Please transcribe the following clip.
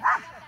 Ah!